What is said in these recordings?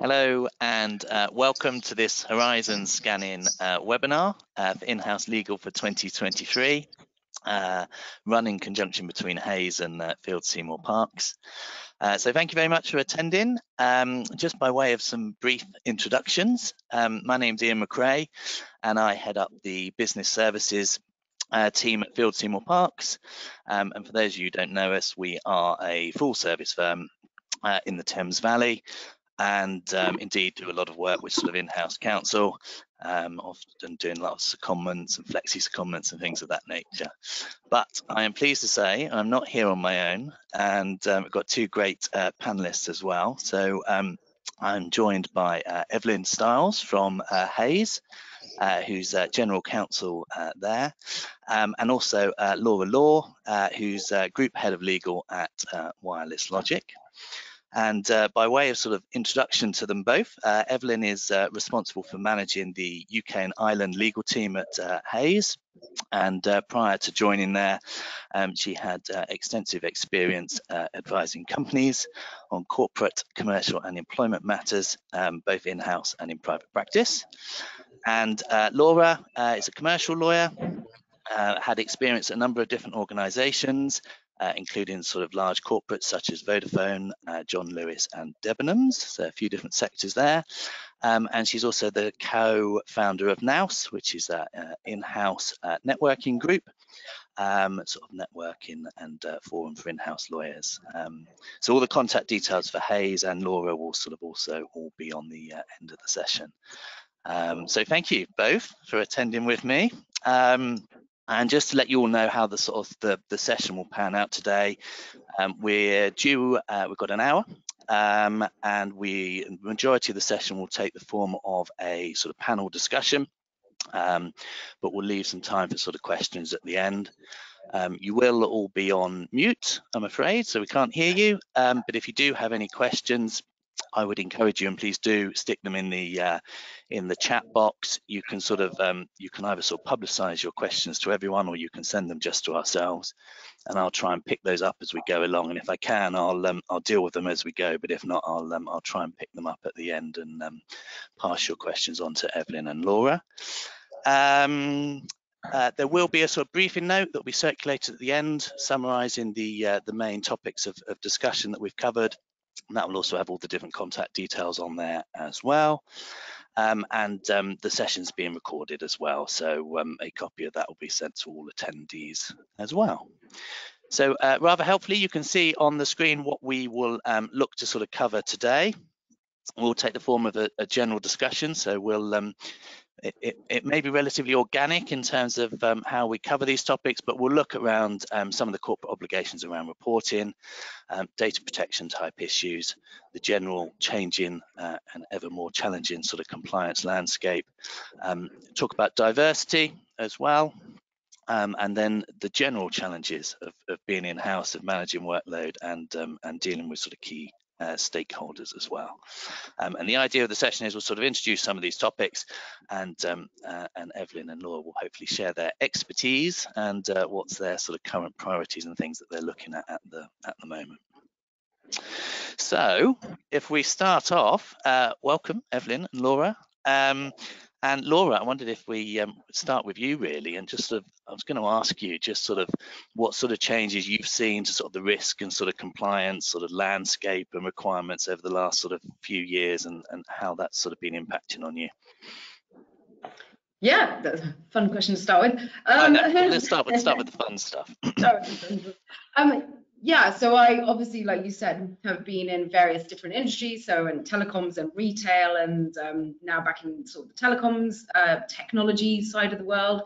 Hello and uh, welcome to this Horizon Scanning uh, webinar uh, for in-house legal for 2023, uh, run in conjunction between Hays and uh, Field Seymour Parkes. Uh, so thank you very much for attending. Um, just by way of some brief introductions, um, my name's Ian Machray and I head up the business services uh, team at Field Seymour Parkes. Um, and for those of you who don't know us, we are a full service firm uh, in the Thames Valley and um, indeed do a lot of work with sort of in-house counsel, um, often doing lots of comments and flexi secondments and things of that nature. But I am pleased to say I'm not here on my own, and um, I've got two great uh, panelists as well. So um, I'm joined by uh, Evelyn Styles from uh, Hays, uh, who's uh, General Counsel uh, there, um, and also Laura Law, who's Group Head of Legal at Wireless Logic. And uh, by way of sort of introduction to them both, uh, Evelyn is uh, responsible for managing the UK and Ireland legal team at uh, Hays. And uh, prior to joining there, um, she had uh, extensive experience advising companies on corporate, commercial and employment matters, um, both in-house and in private practice. And Laura is a commercial lawyer, had experience at a number of different organizations, uh, including sort of large corporates such as Vodafone, uh, John Lewis and Debenhams, so a few different sectors there. Um, and she's also the co-founder of Nous, which is an in-house uh, networking group, um, sort of networking and uh, forum for in-house lawyers. Um, so all the contact details for Hays and Laura will sort of also all be on the uh, end of the session. Um, so thank you both for attending with me. Um, and just to let you all know how the sort of the, the session will pan out today, um, we're due, uh, we've got an hour um, and we, the majority of the session will take the form of a sort of panel discussion, um, but we'll leave some time for sort of questions at the end. Um, you will all be on mute, I'm afraid, so we can't hear you. Um, but if you do have any questions, I would encourage you and please do stick them in the uh, in the chat box. You can sort of um, you can either sort of publicize your questions to everyone or you can send them just to ourselves and I'll try and pick those up as we go along and if I can I'll um, I'll deal with them as we go but if not I'll um, I'll try and pick them up at the end and um, pass your questions on to Evelyn and Laura. Um, uh, there will be a sort of briefing note that will be circulated at the end summarizing the uh, the main topics of, of discussion that we've covered and that will also have all the different contact details on there as well. Um, and um, the session's being recorded as well. So um, a copy of that will be sent to all attendees as well. So uh, rather helpfully, you can see on the screen what we will um, look to sort of cover today. We'll take the form of a, a general discussion. So we'll um, it, it, it, may be relatively organic in terms of um, how we cover these topics, but we'll look around um, some of the corporate obligations around reporting, um, data protection type issues, the general changing uh, and ever more challenging sort of compliance landscape, um, talk about diversity as well, um, and then the general challenges of, of being in-house, of managing workload and, um, and dealing with sort of key uh, stakeholders as well. Um, and the idea of the session is we'll sort of introduce some of these topics and, um, uh, and Evelyn and Laura will hopefully share their expertise and uh, what's their sort of current priorities and things that they're looking at at the, at the moment. So if we start off, uh, welcome Evelyn and Laura. Um, and Laura, I wondered if we um, start with you really, and just sort of, I was going to ask you just sort of what sort of changes you've seen to sort of the risk and sort of compliance sort of landscape and requirements over the last sort of few years, and and how that's sort of been impacting on you. Yeah, that's a fun question to start with. Um, let's start with start with the fun stuff. um, yeah, so I obviously, like you said, have been in various different industries, so in telecoms and retail, and um, now back in sort of the telecoms uh, technology side of the world.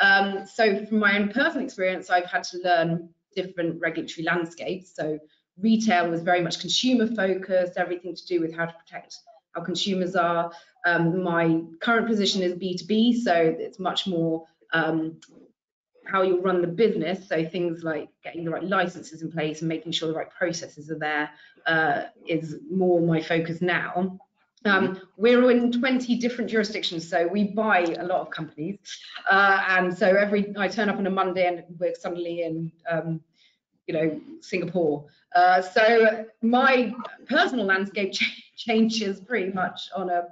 Um, so from my own personal experience, I've had to learn different regulatory landscapes. So retail was very much consumer focused, everything to do with how to protect how consumers are. Um, my current position is B2B, so it's much more um, how you'll run the business. So things like getting the right licenses in place and making sure the right processes are there uh, is more my focus now. Um, we're in 20 different jurisdictions, so we buy a lot of companies. Uh, and so every I turn up on a Monday and we're suddenly in um, you know, Singapore. Uh, so my personal landscape ch changes pretty much on a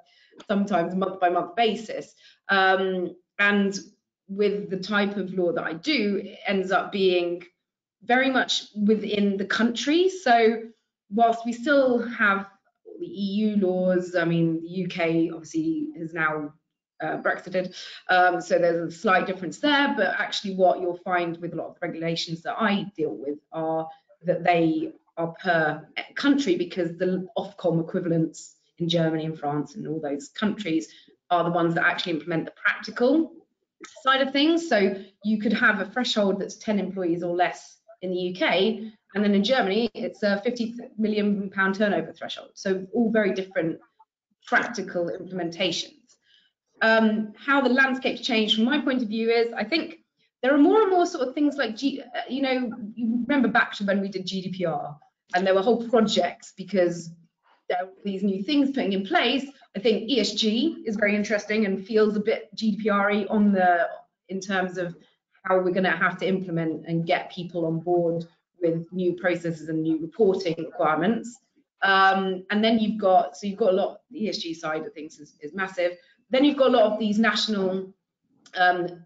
sometimes month by month basis. Um, and with the type of law that I do, ends up being very much within the country. So whilst we still have the EU laws, I mean, the UK obviously is now uh, Brexited, um, so there's a slight difference there. But actually, what you'll find with a lot of regulations that I deal with are that they are per country because the Ofcom equivalents in Germany and France and all those countries are the ones that actually implement the practical side of things. So you could have a threshold that's 10 employees or less in the UK, and then in Germany, it's a 50 million pound turnover threshold. So all very different practical implementations. Um, how the landscape's changed from my point of view is, I think there are more and more sort of things like, G, uh, you know, you remember back to when we did GDPR, and there were whole projects because there are these new things putting in place. I think ESG is very interesting and feels a bit GDPR on the in terms of how we're going to have to implement and get people on board with new processes and new reporting requirements. Um, and then you've got so you've got a lot the ESG side of things is, is massive. Then you've got a lot of these national um,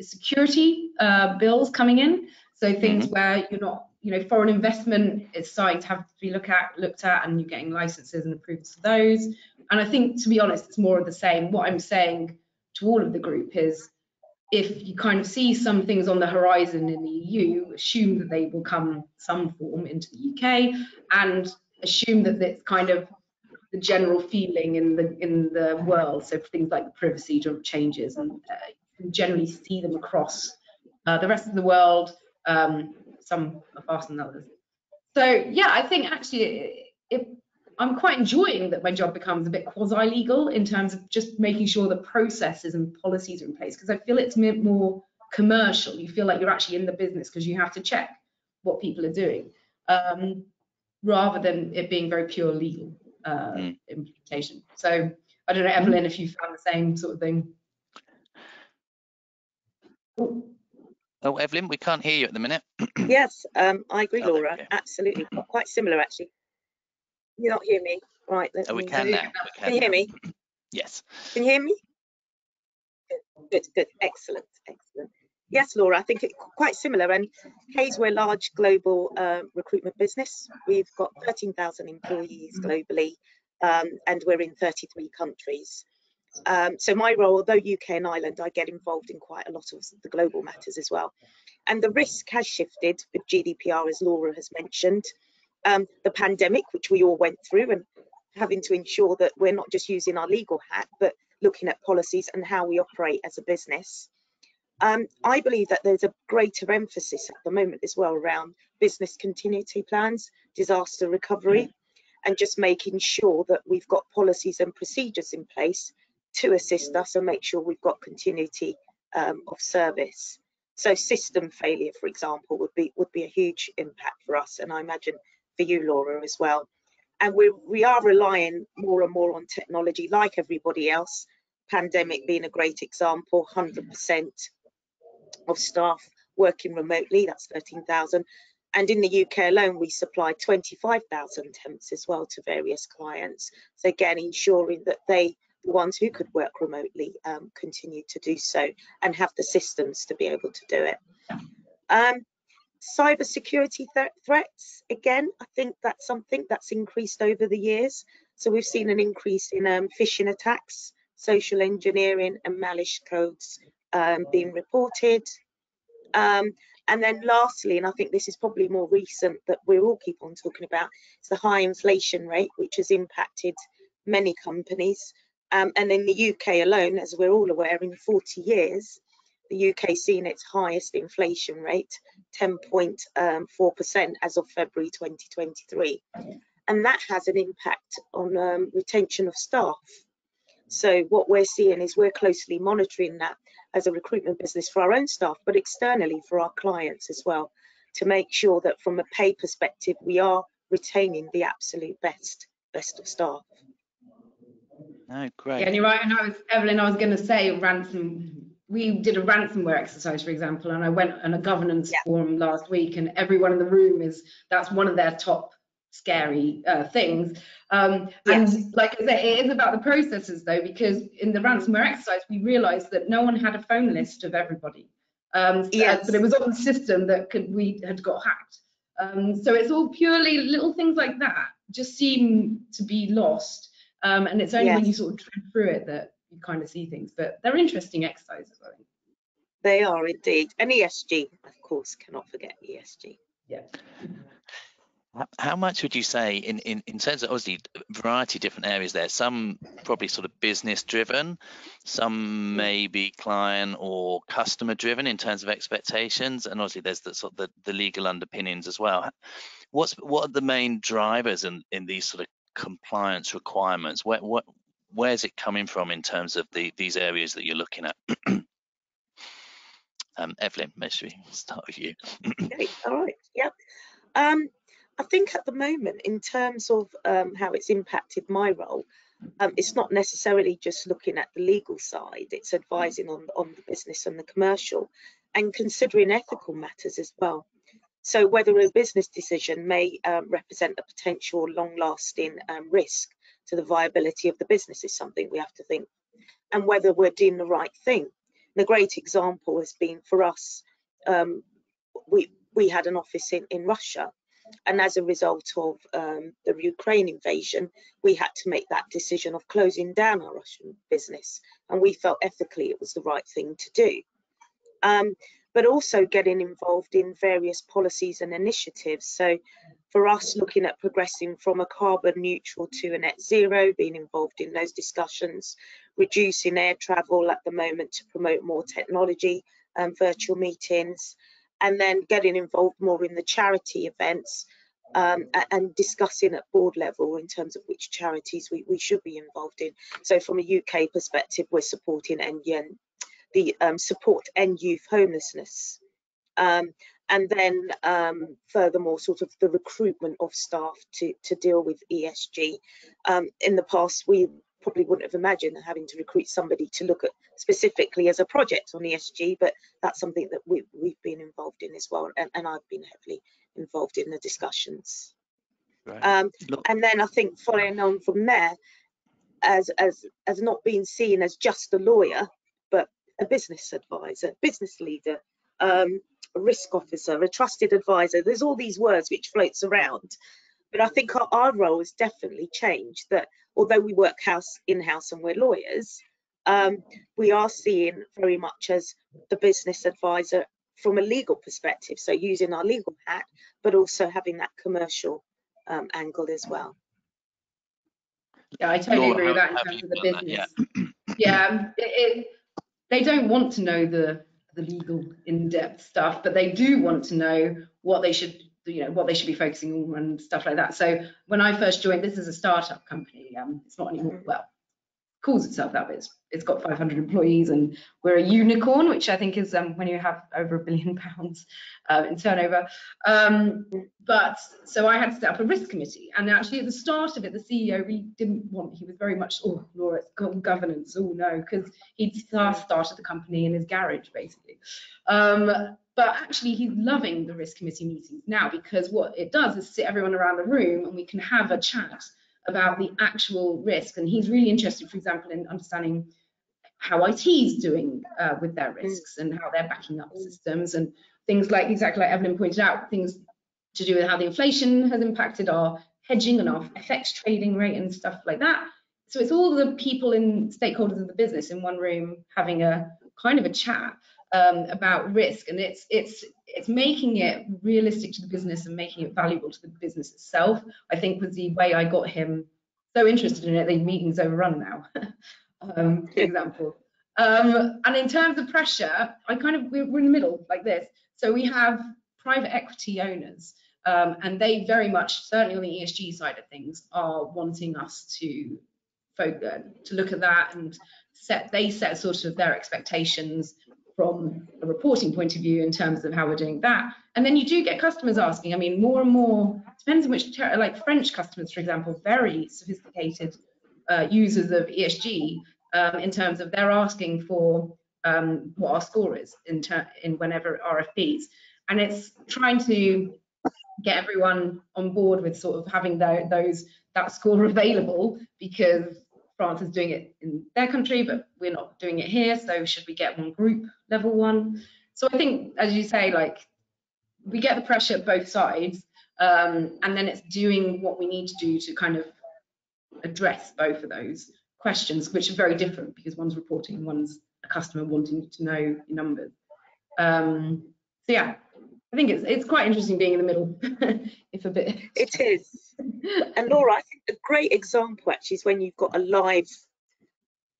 security uh, bills coming in. So things mm-hmm. where you're not, you know, foreign investment is starting to have to be looked at, looked at, and you're getting licenses and approvals for those. And I think, to be honest, it's more of the same. What I'm saying to all of the group is if you kind of see some things on the horizon in the EU, assume that they will come some form into the UK and assume that it's kind of the general feeling in the in the world. So things like the privacy changes and uh, you generally see them across uh, the rest of the world. Um, some are faster than others. So yeah, I think actually it, it I'm quite enjoying that my job becomes a bit quasi-legal in terms of just making sure that processes and policies are in place because I feel it's more commercial. You feel like you're actually in the business because you have to check what people are doing um, rather than it being very pure legal uh, mm. implementation. So I don't know, Evelyn, if you found the same sort of thing. Oh, Evelyn, we can't hear you at the minute. yes, um, I agree, oh, Laura. Absolutely, quite similar actually. You not hear me? Right. Oh, we can now. We can, can you hear me? Yes. Can you hear me? Good, good, good. Excellent, excellent. Yes, Laura, I think it's quite similar. And Hays, we're a large global uh, recruitment business. We've got 13,000 employees globally, um, and we're in 33 countries. Um, so my role, although UK and Ireland, I get involved in quite a lot of the global matters as well. And the risk has shifted with GDPR, as Laura has mentioned um, the pandemic, which we all went through, and having to ensure that we're not just using our legal hat, but looking at policies and how we operate as a business. Um, I believe that there's a greater emphasis at the moment as well around business continuity plans, disaster recovery, and just making sure that we've got policies and procedures in place to assist us and make sure we've got continuity um, of service. So system failure, for example, would be would be a huge impact for us, and I imagine for you, Laura, as well. And we we are relying more and more on technology, like everybody else. Pandemic being a great example, 100% of staff working remotely. That's 13,000. And in the UK alone, we supply 25,000 temps as well to various clients. So again, ensuring that they, the ones who could work remotely, um, continue to do so and have the systems to be able to do it. Um, Cyber security th threats, again, I think that's something that's increased over the years. So we've seen an increase in um, phishing attacks, social engineering and malicious codes um, being reported. Um, and then lastly, and I think this is probably more recent that we all keep on talking about, is the high inflation rate, which has impacted many companies. Um, and in the UK alone, as we're all aware, in 40 years, the UK seen its highest inflation rate, 10.4% as of February 2023. And that has an impact on um, retention of staff. So what we're seeing is we're closely monitoring that as a recruitment business for our own staff, but externally for our clients as well, to make sure that from a pay perspective, we are retaining the absolute best, best of staff. Oh, great. Yeah, and you're right. And I was, Evelyn, I was going to say ransom we did a ransomware exercise, for example, and I went on a governance Yeah. forum last week, and everyone in the room is that's one of their top scary uh, things. Um, Yes. And like I said, it is about the processes though, because in the ransomware exercise, we realised that no one had a phone list of everybody. Um, so- Yes. but it was on the system that could we had got hacked. Um, so it's all purely little things like that just seem to be lost. Um, and it's only when you sort of tread through it that you kind of see things. But they're interesting exercises, I think. They are indeed. And ESG, of course, cannot forget ESG. Yeah. How much would you say in, in, in terms of obviously variety of different areas there, some probably sort of business driven, some maybe client or customer driven in terms of expectations, and obviously there's the sort of the, the legal underpinnings as well. What's what are the main drivers in, in these sort of compliance requirements? Where what where's it coming from in terms of the these areas that you're looking at? um, Evelyn, maybe start with you. Okay, all right, yep. Um, I think at the moment, in terms of um, how it's impacted my role, um, it's not necessarily just looking at the legal side, it's advising on, on the business and the commercial and considering ethical matters as well. So whether a business decision may um, represent a potential long-lasting um, risk to the viability of the business is something we have to think, and whether we're doing the right thing. And a great example has been for us, um, we we had an office in, in Russia. And as a result of um, the Ukraine invasion, we had to make that decision of closing down our Russian business. And we felt ethically it was the right thing to do. Um, but also getting involved in various policies and initiatives. So for us, looking at progressing from a carbon neutral to a net zero, being involved in those discussions, reducing air travel at the moment to promote more technology and virtual meetings, and then getting involved more in the charity events um, and discussing at board level in terms of which charities we, we should be involved in. So from a UK perspective, we're supporting NYN, the um, support end youth homelessness. Um, and then um, furthermore, sort of the recruitment of staff to, to deal with ESG. Um, in the past, we probably wouldn't have imagined having to recruit somebody to look at specifically as a project on ESG, but that's something that we, we've been involved in as well, and, and I've been heavily involved in the discussions. Right. Um, and then I think following on from there, as as as not being seen as just a lawyer, a business advisor, business leader, um, a risk officer, a trusted advisor. There's all these words which floats around, but I think our, our role has definitely changed. That although we work house in house and we're lawyers, um, we are seen very much as the business advisor from a legal perspective. So using our legal hat, but also having that commercial um, angle as well. Yeah, I totally Laura, agree with that in terms of the done? Yeah. business. Yeah, um, it, it, they don't want to know the the legal in-depth stuff, but they do want to know what they should, you know, what they should be focusing on and stuff like that. So when I first joined, this is a startup company. Um, it's not anymore. Well, calls itself that, but it's, it's got 500 employees, and we're a unicorn, which I think is um, when you have over a billion pounds uh, in turnover. Um, but so I had to set up a risk committee, and actually at the start of it, the CEO really didn't want. He was very much, oh, Laura, it's governance. Oh no, because he'd started the company in his garage basically. Um, but actually, he's loving the risk committee meetings now because what it does is sit everyone around the room, and we can have a chat about the actual risk. And he's really interested, for example, in understanding how IT is doing uh, with their risks and how they're backing up systems and things like exactly like Evelyn pointed out, things to do with how the inflation has impacted our hedging and our FX trading rate and stuff like that. So it's all the people in stakeholders of the business in one room having a kind of a chat um, about risk, and it's it's it's making it realistic to the business and making it valuable to the business itself. I think was the way I got him so interested in it. The meeting's overrun now, um, for example. Um, and in terms of pressure, I kind of we're, in the middle like this. So we have private equity owners, um, and they very much, certainly on the ESG side of things, are wanting us to focus to look at that and set. They set sort of their expectations from a reporting point of view in terms of how we're doing that. And then you do get customers asking. I mean, more and more depends on which like French customers, for example, very sophisticated uh, users of ESG um, in terms of they're asking for um, what our score is in, in whenever RFPs. And it's trying to get everyone on board with sort of having the, those that score available because France is doing it in their country, but we're not doing it here. So should we get one group level one? So I think, as you say, like we get the pressure at both sides, um, and then it's doing what we need to do to kind of address both of those questions, which are very different because one's reporting, one's a customer wanting to know your numbers. Um, so yeah, I think it's it's quite interesting being in the middle, if a bit. It is. And Laura, I think a great example actually is when you've got a live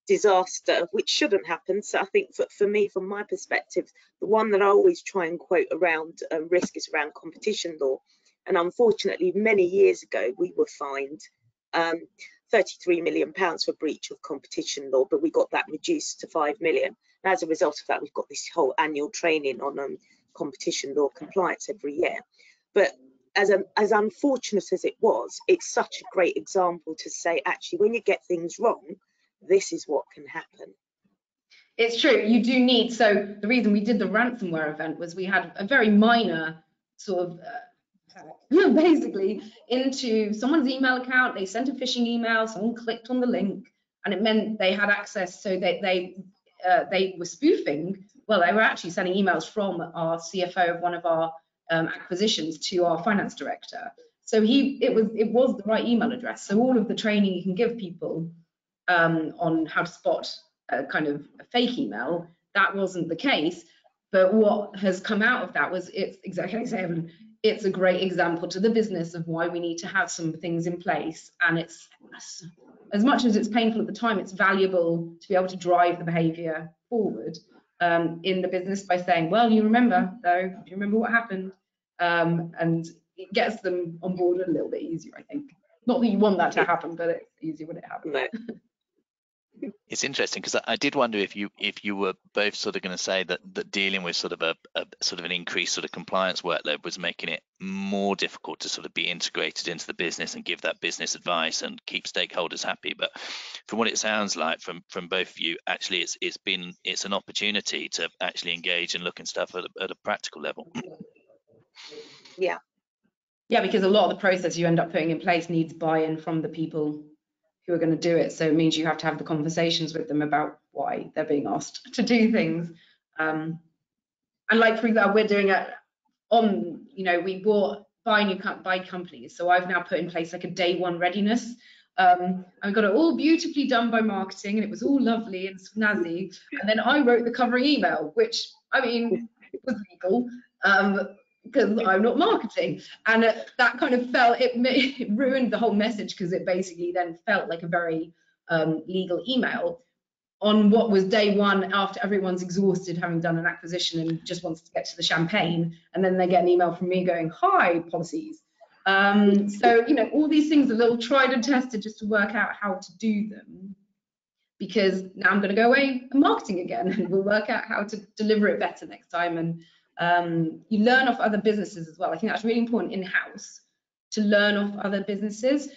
disaster, which shouldn't happen. So I think for, for me, from my perspective, the one that I always try and quote around uh, risk is around competition law. And unfortunately, many years ago, we were fined um, 33 million pounds for breach of competition law, but we got that reduced to 5 million. And as a result of that, we've got this whole annual training on um, competition law compliance every year. But as, as unfortunate as it was, it's such a great example to say, actually, when you get things wrong, this is what can happen. It's true, you do need, so the reason we did the ransomware event was we had a very minor sort of uh, basically into someone's email account, they sent a phishing email, someone clicked on the link, and it meant they had access, so they, they, uh, they were spoofing, well, they were actually sending emails from our CFO of one of our um, acquisitions to our finance director. So he, it was, it was the right email address. So all of the training you can give people um, on how to spot a kind of a fake email. That wasn't the case. But what has come out of that was it's exactly like Evelyn, it's a great example to the business of why we need to have some things in place. And it's as much as it's painful at the time, it's valuable to be able to drive the behavior forward um, in the business by saying, well, you remember though, do you remember what happened? Um, and it gets them on board a little bit easier, I think. Not that you want that to happen, but it's easier when it happens. It's interesting because I, I, did wonder if you if you were both sort of going to say that that dealing with sort of a, a, sort of an increased sort of compliance workload was making it more difficult to sort of be integrated into the business and give that business advice and keep stakeholders happy. But from what it sounds like from from both of you, actually it's it's been it's an opportunity to actually engage and look and stuff at a, at a practical level. Yeah. Yeah, because a lot of the process you end up putting in place needs buy-in from the people who are going to do it. So it means you have to have the conversations with them about why they're being asked to do things. Um, and like for example, we're doing it on, you know, we bought buy new buy companies. So I've now put in place like a day one readiness. Um, and got it all beautifully done by marketing, and it was all lovely and snazzy. And then I wrote the covering email, which I mean it was legal. Um, because I'm not marketing. And it, that kind of felt, it, it ruined the whole message because it basically then felt like a very um, legal email on what was day one after everyone's exhausted having done an acquisition and just wants to get to the champagne. And then they get an email from me going, hi, policies. Um, so, you know, all these things are little tried and tested just to work out how to do them because now I'm going to go away and marketing again and we'll work out how to deliver it better next time and um, you learn off other businesses as well. I think that's really important in-house to learn off other businesses.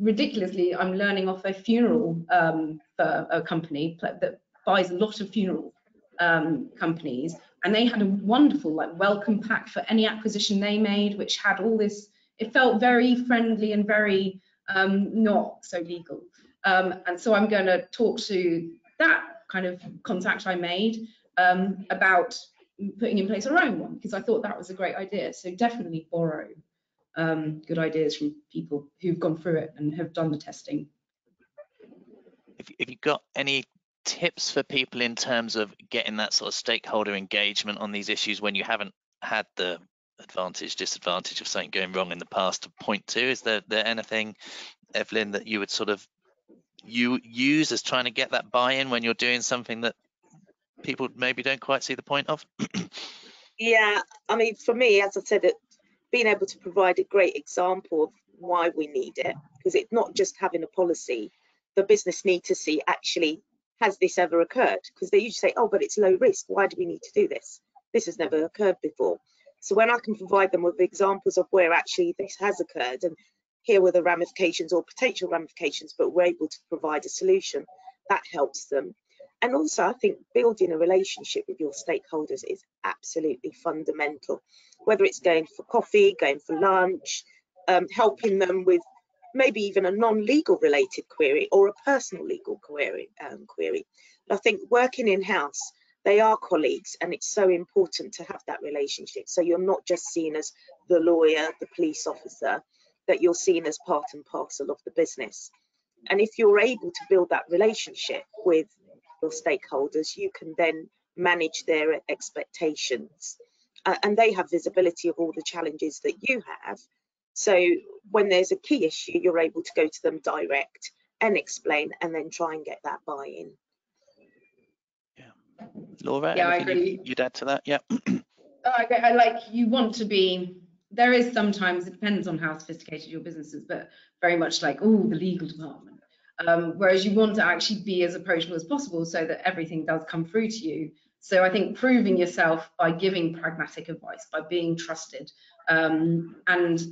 Ridiculously, I'm learning off a funeral um, a company that buys a lot of funeral um, companies, and they had a wonderful like welcome pack for any acquisition they made, which had all this. It felt very friendly and very um, not so legal. Um, and so I'm going to talk to that kind of contact I made um, about putting in place our own one because I thought that was a great idea. So definitely borrow um, good ideas from people who've gone through it and have done the testing. If, if you've got any tips for people in terms of getting that sort of stakeholder engagement on these issues when you haven't had the advantage, disadvantage of something going wrong in the past to point to? Is there, there anything, Evelyn, that you would sort of you use as trying to get that buy-in when you're doing something that people maybe don't quite see the point of? yeah, I mean, for me, as I said, it, being able to provide a great example of why we need it, because it's not just having a policy. The business need to see actually has this ever occurred? Because they usually say, oh, but it's low risk. Why do we need to do this? This has never occurred before. So when I can provide them with examples of where actually this has occurred and here were the ramifications or potential ramifications, but we're able to provide a solution, that helps them. And also I think building a relationship with your stakeholders is absolutely fundamental, whether it's going for coffee, going for lunch, um, helping them with maybe even a non-legal related query or a personal legal query. Um, query. I think working in-house, they are colleagues and it's so important to have that relationship. So you're not just seen as the lawyer, the police officer, that you're seen as part and parcel of the business. And if you're able to build that relationship with your stakeholders, you can then manage their expectations. Uh, and they have visibility of all the challenges that you have. So when there's a key issue, you're able to go to them direct and explain and then try and get that buy-in. Yeah. Laura, Yeah, I agree. you- you'd add to that? Yeah. Oh, I, I like you want to be there is sometimes it depends on how sophisticated your business is but very much like oh the legal department um, whereas you want to actually be as approachable as possible so that everything does come through to you so i think proving yourself by giving pragmatic advice by being trusted um, and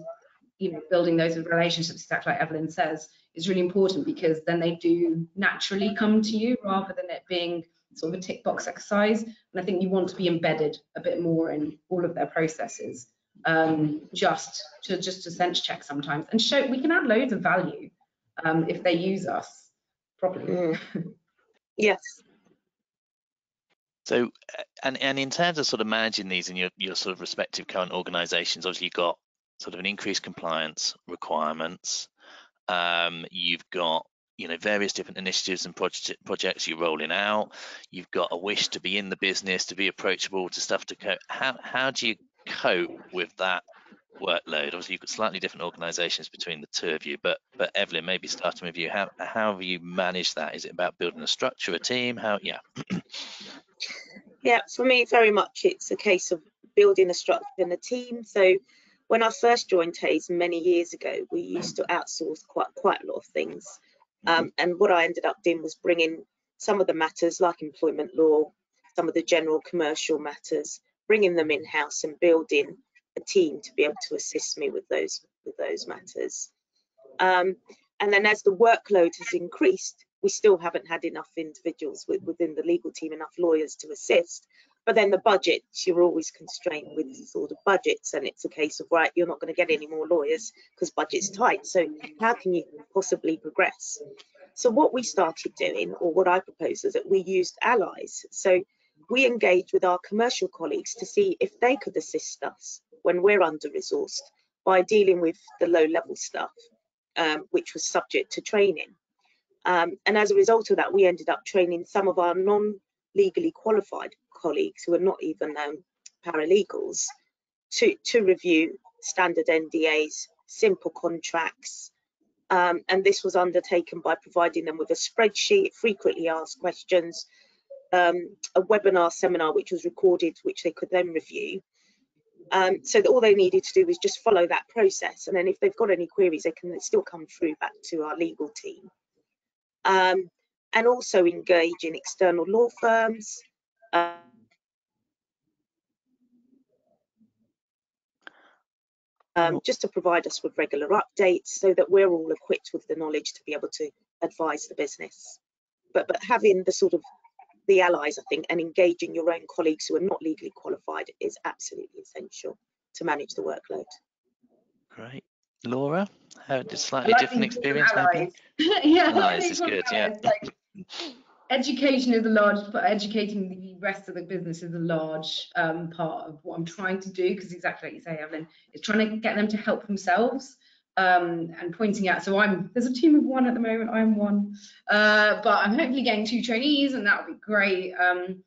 you know building those relationships exactly like evelyn says is really important because then they do naturally come to you rather than it being sort of a tick box exercise. And I think you want to be embedded a bit more in all of their processes, um, just to just to sense check sometimes and show we can add loads of value um, if they use us properly. Mm. Yes. So, uh, and and in terms of sort of managing these in your your sort of respective current organisations, obviously you've got sort of an increased compliance requirements. Um, you've got you know various different initiatives and project, projects you're rolling out. You've got a wish to be in the business, to be approachable, to stuff to cope. How how do you cope with that workload? Obviously, you've got slightly different organisations between the two of you, but but Evelyn, maybe starting with you, how how have you managed that? Is it about building a structure, a team? How yeah. Yeah, for me, very much it's a case of building a structure and a team. So when I first joined Hays many years ago, we used to outsource quite quite a lot of things. Um, and what I ended up doing was bringing some of the matters like employment law, some of the general commercial matters, bringing them in house and building a team to be able to assist me with those with those matters. Um, and then as the workload has increased, we still haven't had enough individuals with, within the legal team, enough lawyers to assist. But then the budgets, you're always constrained with sort of budgets, and it's a case of right, you're not going to get any more lawyers because budget's tight. So how can you possibly progress? So what we started doing, or what I proposed, is that we used allies. So we engaged with our commercial colleagues to see if they could assist us when we're under resourced by dealing with the low level stuff, um, which was subject to training. Um, and as a result of that, we ended up training some of our non-legally qualified colleagues who are not even um, paralegals to, to review standard NDAs, simple contracts. Um, and this was undertaken by providing them with a spreadsheet, frequently asked questions, um, a webinar seminar which was recorded, which they could then review. Um, so that all they needed to do was just follow that process. And then if they've got any queries, they can still come through back to our legal team um, and also engage in external law firms. Uh, um, just to provide us with regular updates so that we're all equipped with the knowledge to be able to advise the business. But, but having the sort of the allies, I think, and engaging your own colleagues who are not legally qualified is absolutely essential to manage the workload. Great. Laura, how did slightly like different these experience maybe? yeah, I like Allies is good, yeah. allies, like, education is a large but educating the rest of the business is a large um, part of what i'm trying to do because exactly like you say evelyn is trying to get them to help themselves um, and pointing out so i'm there's a team of one at the moment i'm one uh, but i'm hopefully getting two trainees and that would be great um,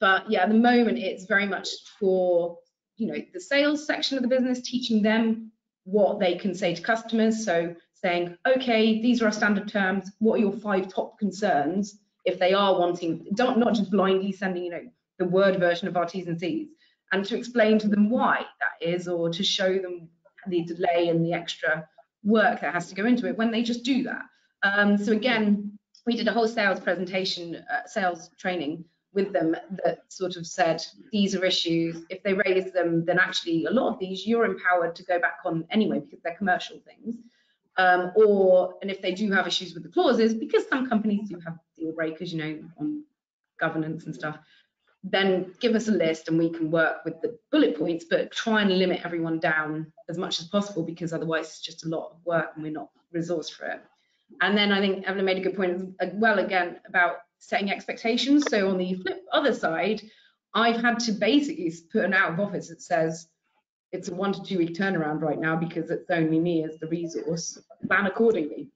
but yeah at the moment it's very much for you know the sales section of the business teaching them what they can say to customers so saying okay these are our standard terms what are your five top concerns if they are wanting, don't not just blindly sending, you know, the word version of our T's and C's, and to explain to them why that is, or to show them the delay and the extra work that has to go into it when they just do that. Um, so again, we did a whole sales presentation, uh, sales training with them that sort of said these are issues. If they raise them, then actually a lot of these you're empowered to go back on anyway because they're commercial things um, or and if they do have issues with the clauses, because some companies do have deal breakers, you know, on governance and stuff, then give us a list and we can work with the bullet points, but try and limit everyone down as much as possible because otherwise it's just a lot of work and we're not resourced for it. And then I think Evelyn made a good point as well again about setting expectations. So on the flip other side, I've had to basically put an out of office that says it's a one to two week turnaround right now because it's only me as the resource. Plan accordingly.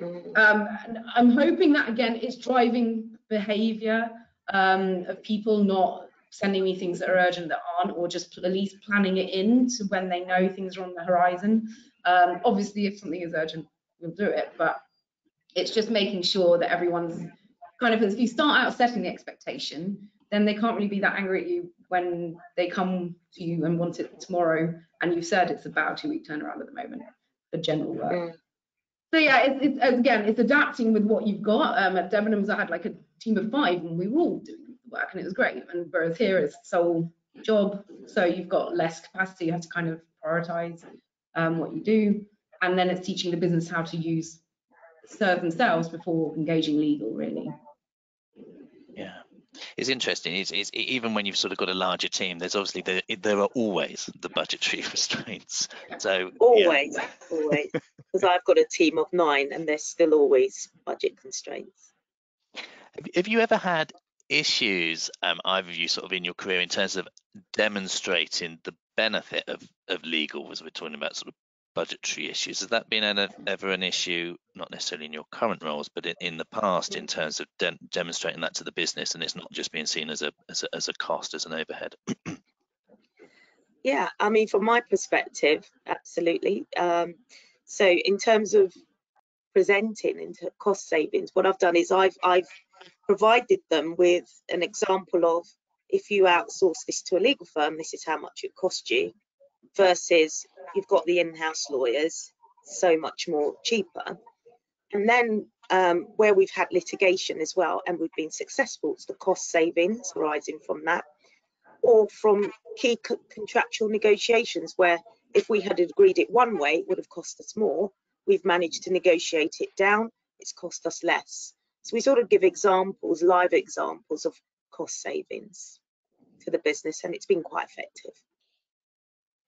Mm. Um, and I'm hoping that again is driving behaviour um, of people not sending me things that are urgent that aren't, or just at least planning it in to when they know things are on the horizon. Um, obviously, if something is urgent, we'll do it, but it's just making sure that everyone's kind of, if you start out setting the expectation, then they can't really be that angry at you when they come to you and want it tomorrow, and you've said it's about a two-week turnaround at the moment for general work. So yeah, it's, it's again, it's adapting with what you've got. Um, at Debenhams, I had like a team of five, and we were all doing the work, and it was great. And whereas here, it's sole job, so you've got less capacity. You have to kind of prioritize um, what you do, and then it's teaching the business how to use serve themselves before engaging legal, really. Yeah, it's interesting. It's, it's even when you've sort of got a larger team, there's obviously there there are always the budgetary restraints. So yeah. Always, always. Because I've got a team of nine and there's still always budget constraints. Have have you ever had issues, um, either of you, sort of in your career, in terms of demonstrating the benefit of of legal? As we're talking about sort of budgetary issues, has that been ever an issue, not necessarily in your current roles, but in, in the past, in terms of de- demonstrating that to the business, and it's not just being seen as a as a, as a cost, as an overhead? Yeah, I mean, from my perspective, absolutely. Um, so in terms of presenting into cost savings, what I've done is I've I've provided them with an example of if you outsource this to a legal firm, this is how much it costs you, versus you've got the in-house lawyers, so much more cheaper. And then um, where we've had litigation as well, and we've been successful, it's the cost savings arising from that, or from key co- contractual negotiations where if we had agreed it one way, it would have cost us more. We've managed to negotiate it down, it's cost us less. So we sort of give examples, live examples of cost savings to the business, and it's been quite effective.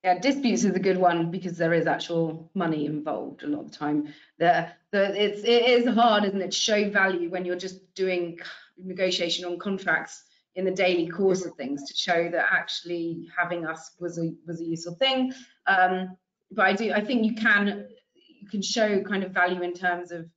Yeah, disputes is a good one because there is actual money involved a lot of the time. The, the it's it is hard, isn't it, to show value when you're just doing negotiation on contracts in the daily course of things to show that actually having us was a was a useful thing. Um, but I do I think you can you can show kind of value in terms of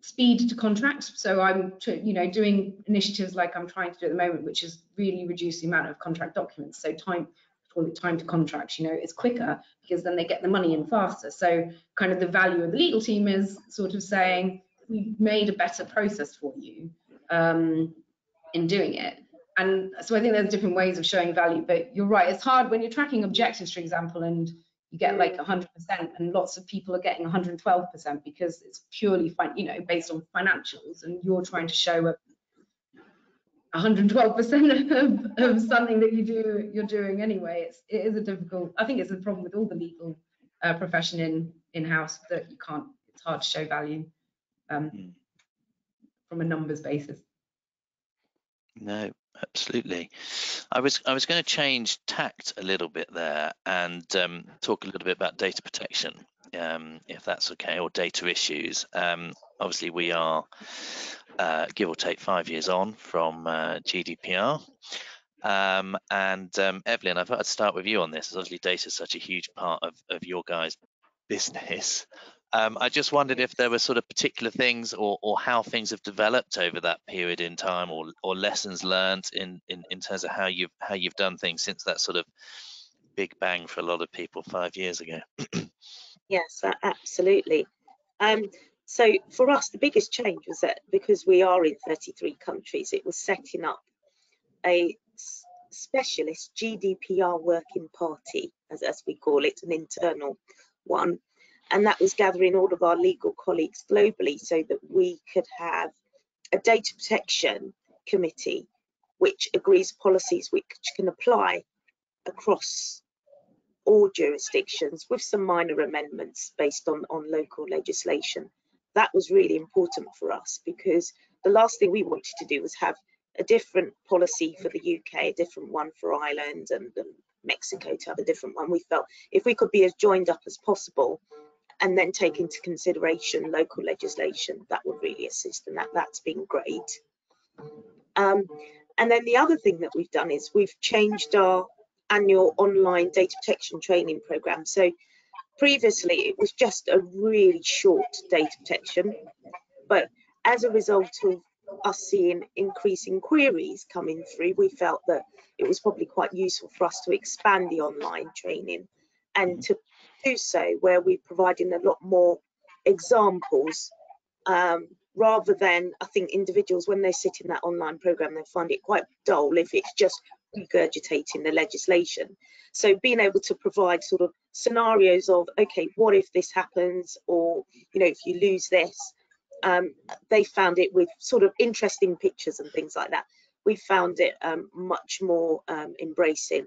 speed to contract. So I'm you know doing initiatives like I'm trying to do at the moment, which is really reduce the amount of contract documents. So time call it time to contract, you know, it's quicker because then they get the money in faster. So kind of the value of the legal team is sort of saying we've made a better process for you um, in doing it. And so I think there's different ways of showing value, but you're right, it's hard when you're tracking objectives, for example, and you get like 100% and lots of people are getting 112% because it's purely, you know, based on financials and you're trying to show a 112% of, of something that you do you're doing anyway it's it is a difficult i think it's a problem with all the legal uh, profession in in house that you can't it's hard to show value um, Mm. from a numbers basis No, absolutely. I was I was going to change tact a little bit there and um, talk a little bit about data protection, um, if that's okay, or data issues. Um, obviously, we are uh, give or take five years on from uh, GDPR. Um, and um, Evelyn, I've I'd start with you on this. Obviously, data is such a huge part of, of your guys' business. Um, I just wondered if there were sort of particular things or, or how things have developed over that period in time or, or lessons learned in, in, in terms of how you've how you've done things since that sort of big bang for a lot of people five years ago. Yes, absolutely. Um, so for us, the biggest change was that because we are in 33 countries, it was setting up a specialist GDPR working party, as, as we call it, an internal one. And that was gathering all of our legal colleagues globally so that we could have a data protection committee which agrees policies which can apply across all jurisdictions with some minor amendments based on, on local legislation. That was really important for us because the last thing we wanted to do was have a different policy for the UK, a different one for Ireland and, and Mexico to have a different one. We felt if we could be as joined up as possible and then take into consideration local legislation, that would really assist and that, that's been great. Um, and then the other thing that we've done is we've changed our annual online data protection training program. So previously it was just a really short data protection, but as a result of us seeing increasing queries coming through, we felt that it was probably quite useful for us to expand the online training and to do so where we're providing a lot more examples um, rather than I think individuals when they sit in that online program they find it quite dull if it's just regurgitating the legislation. So being able to provide sort of scenarios of okay what if this happens or you know if you lose this um, they found it with sort of interesting pictures and things like that. We found it um, much more um, embracing.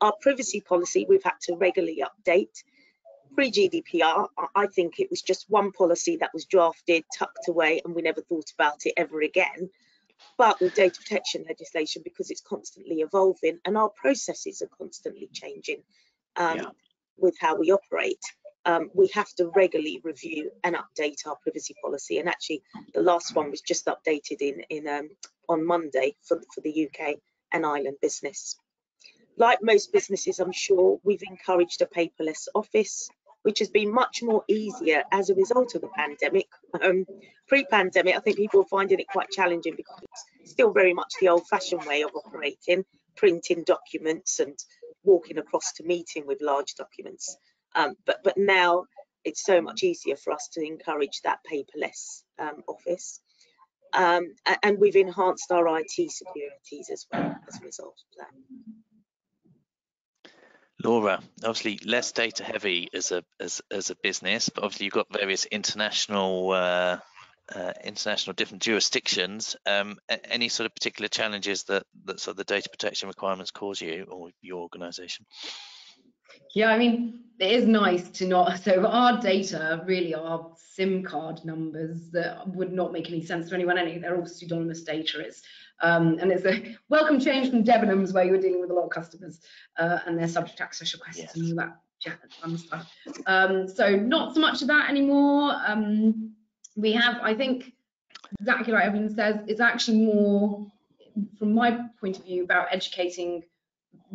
Our privacy policy we've had to regularly update. Pre-GDPR, I think it was just one policy that was drafted, tucked away, and we never thought about it ever again. But with data protection legislation, because it's constantly evolving and our processes are constantly changing um, yeah. with how we operate, um, we have to regularly review and update our privacy policy. And actually, the last one was just updated in, in um, on Monday for, for the UK and Ireland business. Like most businesses, I'm sure we've encouraged a paperless office, which has been much more easier as a result of the pandemic. Um, Pre-pandemic, I think people are finding it quite challenging because it's still very much the old-fashioned way of operating, printing documents and walking across to meeting with large documents. Um, but, but now it's so much easier for us to encourage that paperless um, office. Um, and we've enhanced our IT securities as well as a result of that. Laura, obviously less data heavy as a as as a business, but obviously you've got various international uh, uh, international different jurisdictions. Um, any sort of particular challenges that that sort of the data protection requirements cause you or your organisation? Yeah, I mean, it is nice to not. So our data really are SIM card numbers that would not make any sense to anyone. Any, they're all pseudonymous data. It's um, and it's a welcome change from Debenhams where you're dealing with a lot of customers uh, and their subject access requests yes. and all that jazz fun stuff. Um, so not so much of that anymore. Um, we have, I think, exactly like Evelyn says, it's actually more, from my point of view, about educating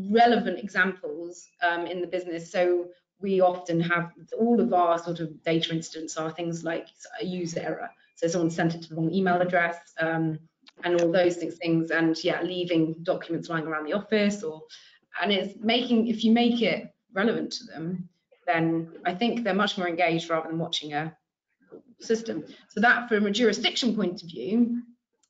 relevant examples um, in the business. So we often have all of our sort of data incidents are things like a user error. So someone sent it to the wrong email address um, and all those things. And yeah, leaving documents lying around the office or, and it's making, if you make it relevant to them, then I think they're much more engaged rather than watching a system. So that from a jurisdiction point of view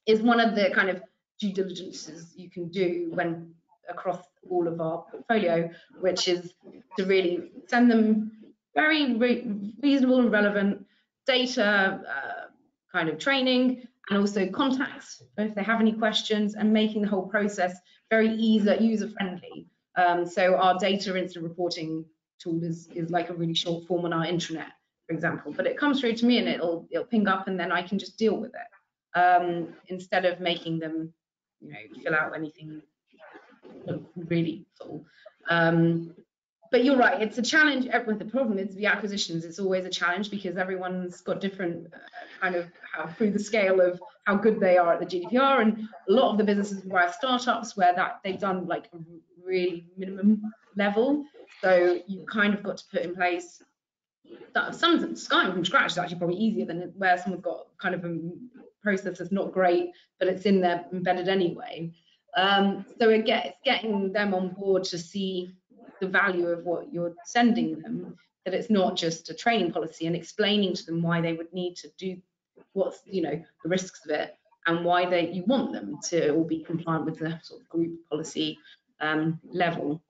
is one of the kind of due diligences you can do when across all of our portfolio, which is to really send them very re reasonable and relevant data uh, kind of training and also contacts if they have any questions and making the whole process very easy, user friendly. Um, so our data incident reporting tool is, is like a really short form on our intranet, for example, but it comes through to me and it'll, it'll ping up and then I can just deal with it um, instead of making them, you know, fill out anything really full. Um, but you're right, it's a challenge. with the problem is the acquisitions. It's always a challenge because everyone's got different uh, kind of how, through the scale of how good they are at the GDPR. And a lot of the businesses were startups where that they've done like really minimum level. So you kind of got to put in place that some starting from scratch is actually probably easier than where someone's got kind of a process that's not great, but it's in there embedded anyway. Um, so it gets getting them on board to see the value of what you're sending them, that it's not just a training policy and explaining to them why they would need to do what's, you know, the risks of it and why they you want them to all be compliant with the sort of group policy um, level.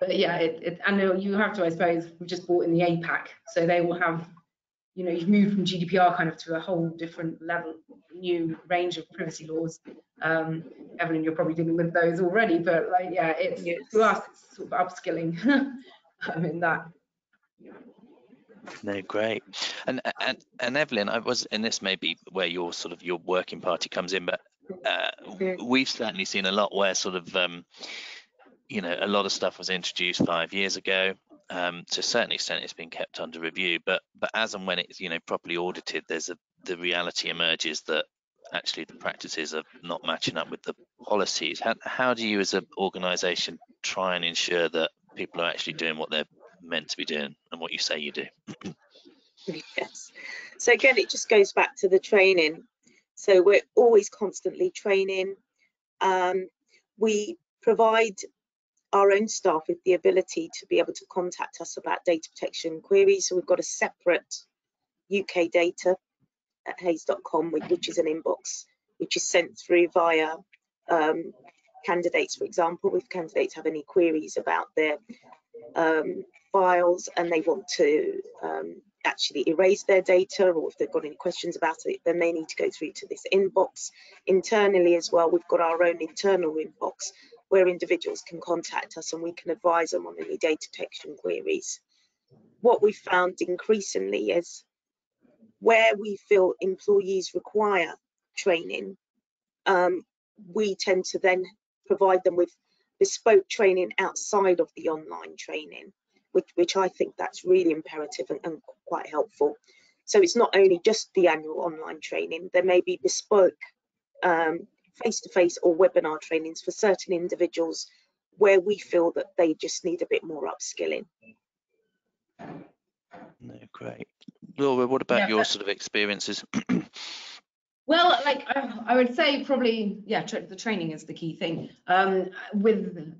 But yeah, it, it, and you have to, I suppose, we've just bought in the APAC, so they will have you know, you've moved from GDPR kind of to a whole different level, new range of privacy laws. Um, Evelyn, you're probably dealing with those already, but like, yeah, it's yes. to us, it's sort of upskilling um, in that. No, great. And and and Evelyn, I was, and this may be where your sort of your working party comes in, but uh, we've certainly seen a lot where sort of um, you know a lot of stuff was introduced five years ago. Um, to a certain extent, it's been kept under review, but but as and when it's you know properly audited, there's a the reality emerges that actually the practices are not matching up with the policies. How, how do you as an organisation try and ensure that people are actually doing what they're meant to be doing and what you say you do? yes. So again, it just goes back to the training. So we're always constantly training. Um, we provide our own staff with the ability to be able to contact us about data protection queries. So we've got a separate UK data at hays.com, which is an inbox which is sent through via um, candidates, for example, if candidates have any queries about their um, files and they want to um, actually erase their data or if they've got any questions about it, then they need to go through to this inbox. Internally as well, we've got our own internal inbox where individuals can contact us and we can advise them on any data protection queries. What we've found increasingly is where we feel employees require training, um, we tend to then provide them with bespoke training outside of the online training, which, which I think that's really imperative and, and quite helpful. So it's not only just the annual online training, there may be bespoke um, face-to-face or webinar trainings for certain individuals where we feel that they just need a bit more upskilling. No, great. Laura, what about yeah, your sort of experiences? well, like I, I, would say probably, yeah, tra the training is the key thing. Um, with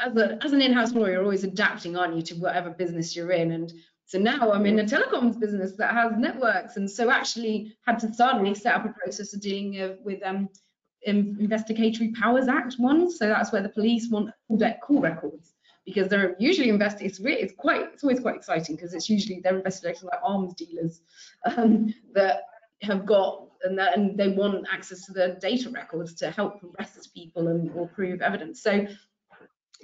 as, a, as an in-house lawyer, you're always adapting, aren't you, to whatever business you're in. And so now I'm in a telecoms business that has networks, and so actually had to suddenly set up a process of dealing uh, with um, Investigatory Powers Act ones. So that's where the police want call records because they're usually investigating. It's, really, it's quite, it's always quite exciting because it's usually they're investigating like arms dealers um, that have got and, that, and they want access to the data records to help arrest people and or prove evidence. So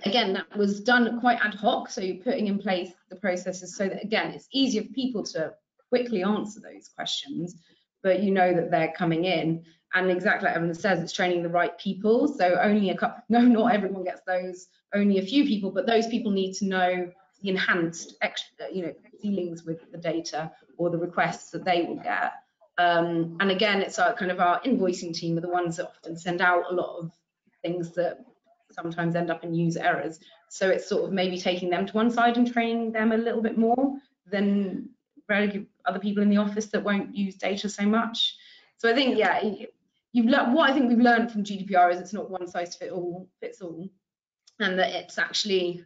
again, that was done quite ad hoc. So you're putting in place the processes so that again, it's easier for people to quickly answer those questions, but you know that they're coming in. And exactly like Evan says, it's training the right people. So only a couple, no, not everyone gets those only a few people, but those people need to know the enhanced, extra, you know, dealings with the data or the requests that they will get. Um, and again, it's our kind of our invoicing team are the ones that often send out a lot of things that sometimes end up in user errors. So it's sort of maybe taking them to one side and training them a little bit more than other people in the office that won't use data so much. So I think, yeah, you've learned what I think we've learned from GDPR is it's not one size fit all fits all and that it's actually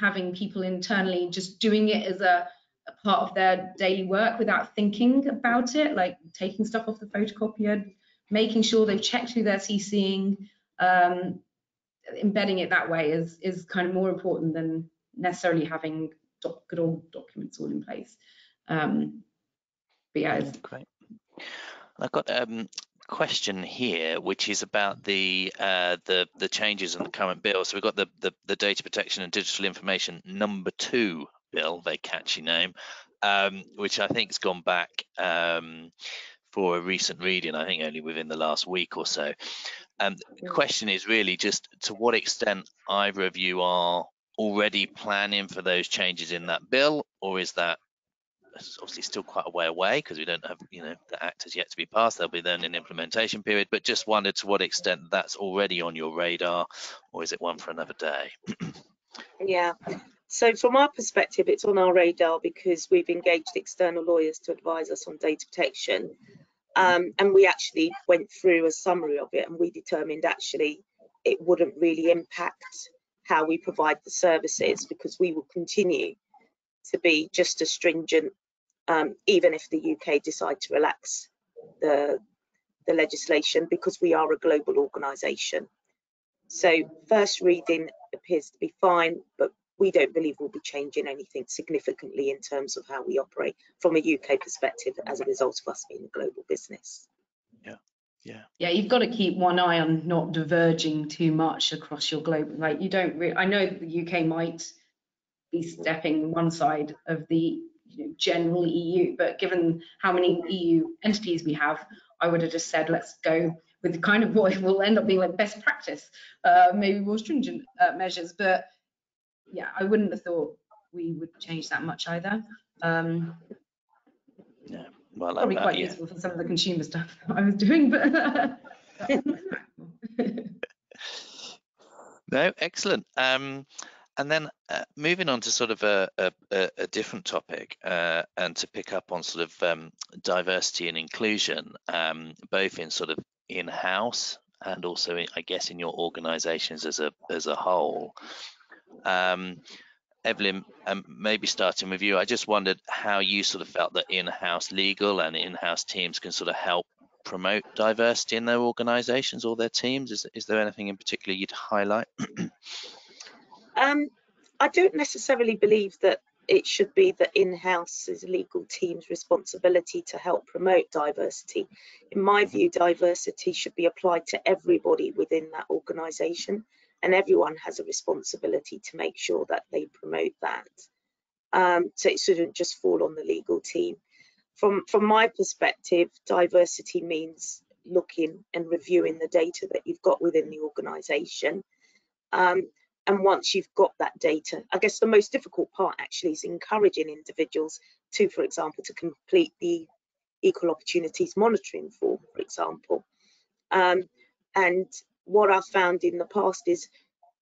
having people internally just doing it as a, a, part of their daily work without thinking about it, like taking stuff off the photocopier, making sure they've checked who they're CCing, um, embedding it that way is is kind of more important than necessarily having doc, good old documents all in place. Um, but yeah, great. I've got um, question here, which is about the uh, the the changes in the current bill. So we've got the, the, the data protection and digital information number two bill, very catchy name, um, which I think has gone back um, for a recent reading. I think only within the last week or so. Um, the question is really just to what extent either of you are already planning for those changes in that bill, or is that it's obviously still quite a way away because we don't have, you know, the act has yet to be passed. There'll be then an implementation period, but just wondered to what extent that's already on your radar, or is it one for another day? yeah. So from our perspective, it's on our radar because we've engaged external lawyers to advise us on data protection. Um, and we actually went through a summary of it and we determined actually it wouldn't really impact how we provide the services because we will continue to be just as stringent um, even if the UK decide to relax the, the legislation because we are a global organisation. So first reading appears to be fine, but we don't believe we'll be changing anything significantly in terms of how we operate from a UK perspective as a result of us being a global business. Yeah. Yeah. Yeah, you've got to keep one eye on not diverging too much across your global. Like you don't. Re- I know the UK might be stepping one side of the you know, general EU, but given how many EU entities we have, I would have just said, let's go with the kind of what will end up being like best practice, uh, maybe more stringent uh, measures. But yeah, I wouldn't have thought we would change that much either. Um, Yeah, well, probably uh, quite yeah. useful for some of the consumer stuff I was doing, but No, excellent. Um, and then uh, moving on to sort of a, a, a different topic uh, and to pick up on sort of um, diversity and inclusion, um, both in sort of in-house and also, in, I guess, in your organisations as a as a whole. Um, Evelyn, um, maybe starting with you, I just wondered how you sort of felt that in-house legal and in-house teams can sort of help promote diversity in their organisations or their teams. Is, is there anything in particular you'd highlight? Um, I don't necessarily believe that it should be the in-house legal team's responsibility to help promote diversity. In my view, diversity should be applied to everybody within that organisation, and everyone has a responsibility to make sure that they promote that. Um, so it shouldn't just fall on the legal team. From from my perspective, diversity means looking and reviewing the data that you've got within the organisation. Um, and once you've got that data, I guess the most difficult part actually is encouraging individuals to, for example, to complete the equal opportunities monitoring form, for example. Um, and what I've found in the past is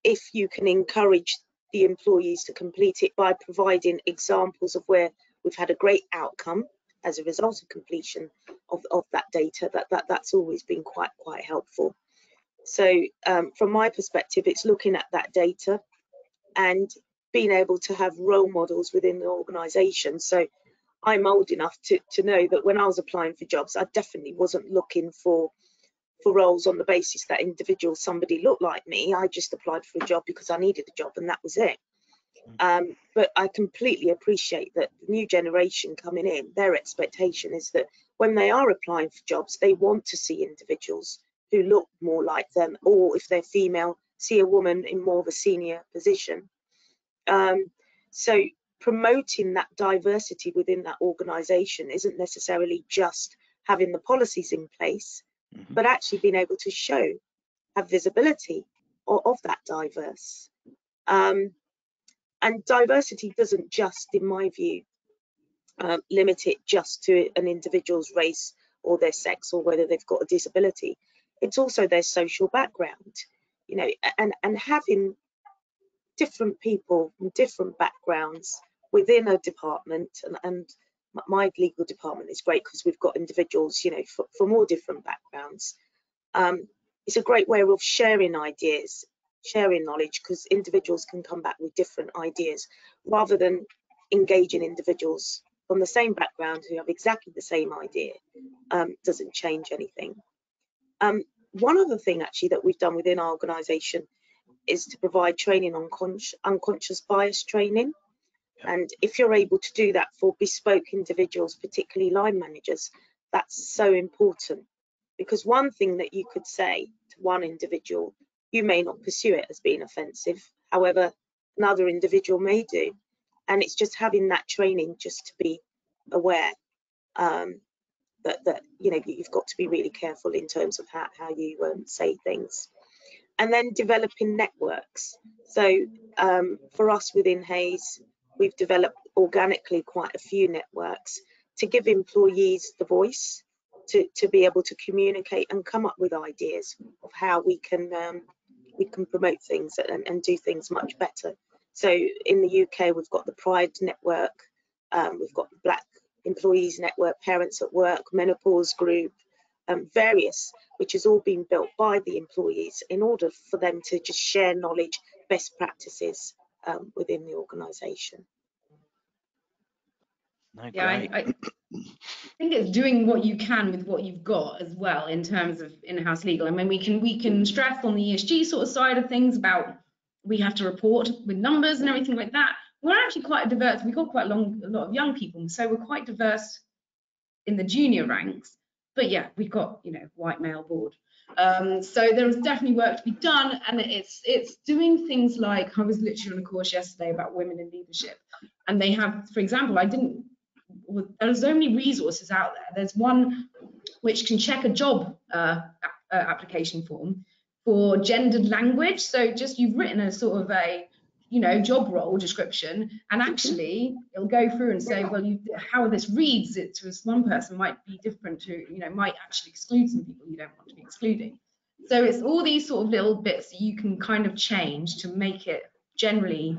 if you can encourage the employees to complete it by providing examples of where we've had a great outcome as a result of completion of, of that data, that, that that's always been quite quite helpful. So um, from my perspective, it's looking at that data and being able to have role models within the organisation. So I'm old enough to, to know that when I was applying for jobs, I definitely wasn't looking for for roles on the basis that individual somebody looked like me. I just applied for a job because I needed a job and that was it. Um, but I completely appreciate that the new generation coming in, their expectation is that when they are applying for jobs, they want to see individuals who look more like them, or if they're female, see a woman in more of a senior position. Um, so promoting that diversity within that organisation isn't necessarily just having the policies in place, Mhm. but actually being able to show, have visibility of, of that diverse. Um, and diversity doesn't just, in my view, um, limit it just to an individual's race or their sex or whether they've got a disability. It's also their social background, you know, and, and having different people from different backgrounds within a department and, and my legal department is great because we've got individuals, you know, for, from all different backgrounds. Um, it's a great way of sharing ideas, sharing knowledge, because individuals can come back with different ideas rather than engaging individuals from the same background who have exactly the same idea um, doesn't change anything. Um, one other thing actually that we've done within our organisation is to provide training on consci- unconscious bias training. Yeah. And if you're able to do that for bespoke individuals, particularly line managers, that's so important. Because one thing that you could say to one individual, you may not pursue it as being offensive. However, another individual may do. And it's just having that training just to be aware um, that, that, you know, you've got to be really careful in terms of how, how you um, say things. And then developing networks. So um, for us within Hays, we've developed organically quite a few networks to give employees the voice to, to be able to communicate and come up with ideas of how we can um, we can promote things and, and do things much better. So in the UK, we've got the Pride Network, um, we've got Black Employees Network, Parents at Work, Menopause Group, um, various, which has all been built by the employees in order for them to just share knowledge, best practices um, within the organisation. No, Yeah. I, I think it's doing what you can with what you've got as well in terms of in-house legal. I mean, we can we can stress on the ESG sort of side of things about we have to report with numbers and everything like that. We're actually quite diverse. We've got quite a, long, a lot of young people, so we're quite diverse in the junior ranks. But yeah, we've got you know white male board. Um, so there is definitely work to be done, and it's it's doing things like I was literally on a course yesterday about women in leadership, and they have, for example, I didn't there's many resources out there. There's one which can check a job uh, uh, application form for gendered language. So just you've written a sort of a you know job role description and actually it'll go through and say well you how this reads it to one person might be different to you know might actually exclude some people you don't want to be excluding. So it's all these sort of little bits that you can kind of change to make it generally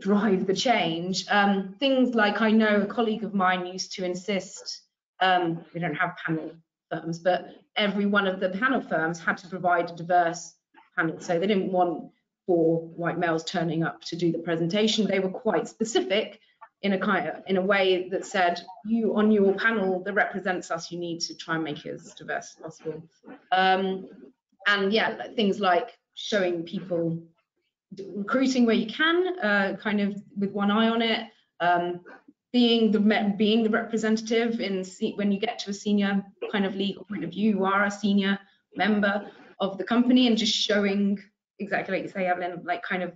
drive the change. Um, things like i know a colleague of mine used to insist um, we don't have panel firms but every one of the panel firms had to provide a diverse panel so they didn't want for white males turning up to do the presentation. They were quite specific in a kind of, in a way that said, you on your panel that represents us, you need to try and make it as diverse as possible. Um, and yeah, things like showing people recruiting where you can, uh, kind of with one eye on it, um, being the being the representative in when you get to a senior kind of legal point of view, you are a senior member of the company and just showing exactly like you say, Evelyn, like kind of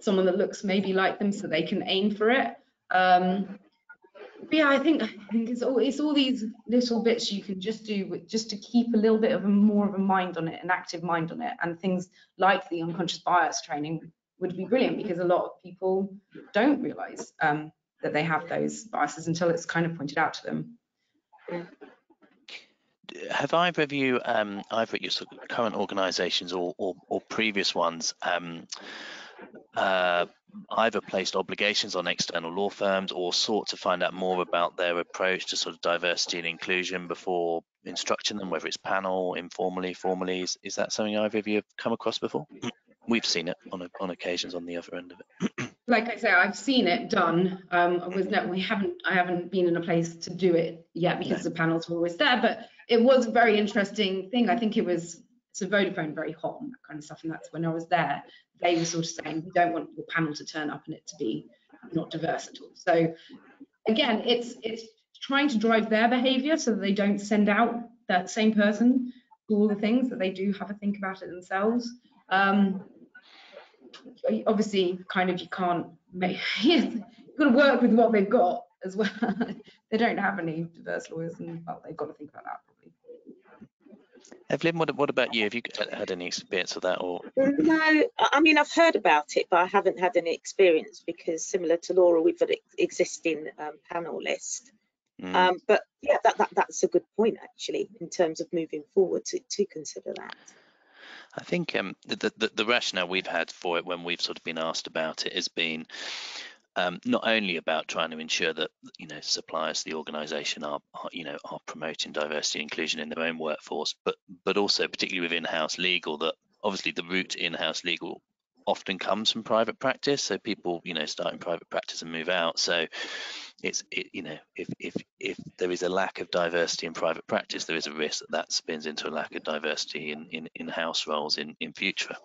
someone that looks maybe like them so they can aim for it. Um, but yeah, I think I think it's all it's all these little bits you can just do with, just to keep a little bit of a more of a mind on it, an active mind on it, and things like the unconscious bias training would be brilliant because a lot of people don't realise um, that they have those biases until it's kind of pointed out to them have either of you, um, either at your sort of current organisations or, or, or, previous ones, um, uh, either placed obligations on external law firms or sought to find out more about their approach to sort of diversity and inclusion before instructing them, whether it's panel, informally, formally? Is, is that something either of you have come across before? We've seen it on, on occasions on the other end of it. like I say, I've seen it done. Um, I was no, we haven't, I haven't been in a place to do it yet because the panels were always there, but it was a very interesting thing. I think it was so Vodafone very hot on that kind of stuff, and that's when I was there. They were sort of saying we don't want your panel to turn up and it to be not diverse at all. So again, it's it's trying to drive their behaviour so that they don't send out that same person to all the things that they do have a think about it themselves. Um, obviously, kind of you can't make you've got to work with what they've got as well. they don't have any diverse lawyers, and well, they've got to think about that. Evelyn, what, what about you? Have you had any experience of that or? No, I mean, I've heard about it, but I haven't had any experience because similar to Laura, we've got an existing um, panel list. Mm. Um, but yeah, that, that, that's a good point actually in terms of moving forward to, to consider that. I think um, the, the, the rationale we've had for it when we've sort of been asked about it has been um, not only about trying to ensure that you know suppliers, the organisation are, are, you know are promoting diversity and inclusion in their own workforce, but but also particularly with in-house legal that obviously the route in-house legal often comes from private practice. So people you know start in private practice and move out. So it's it, you know if if if there is a lack of diversity in private practice, there is a risk that that spins into a lack of diversity in in in-house roles in in future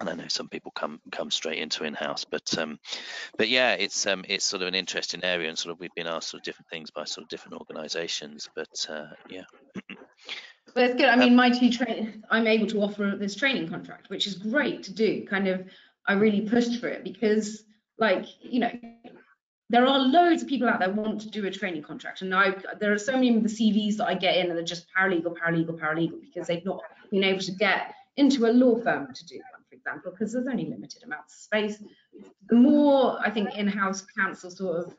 and I know some people come come straight into in-house, but um, but yeah, it's um, it's sort of an interesting area, and sort of we've been asked sort of different things by sort of different organisations, but uh, yeah. But it's good. I mean, my two train, I'm able to offer this training contract, which is great to do. Kind of, I really pushed for it because, like, you know, there are loads of people out there want to do a training contract, and I there are so many of the CVs that I get in, and they're just paralegal, paralegal, paralegal, because they've not been able to get into a law firm to do one for example, because there's only limited amounts of space. The more I think in-house counsel sort of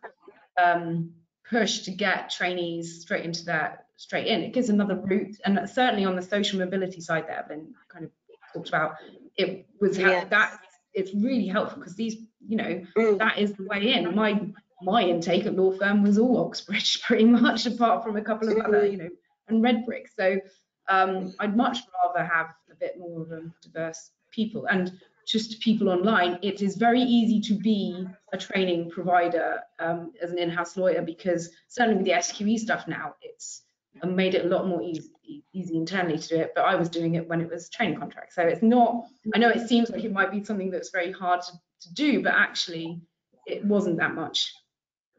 um, push to get trainees straight into that straight in, it gives another route. And certainly on the social mobility side that Evelyn kind of talked about, it was yes. that it's really helpful because these, you know, mm. that is the way in. My my intake at law firm was all Oxbridge pretty much, apart from a couple of other, you know, and red Redbrick. So um, I'd much rather have a bit more of a diverse people and just people online, it is very easy to be a training provider um, as an in-house lawyer because certainly with the SQE stuff now, it's made it a lot more easy, easy internally to do it. But I was doing it when it was training contract, so it's not. I know it seems like it might be something that's very hard to, to do, but actually, it wasn't that much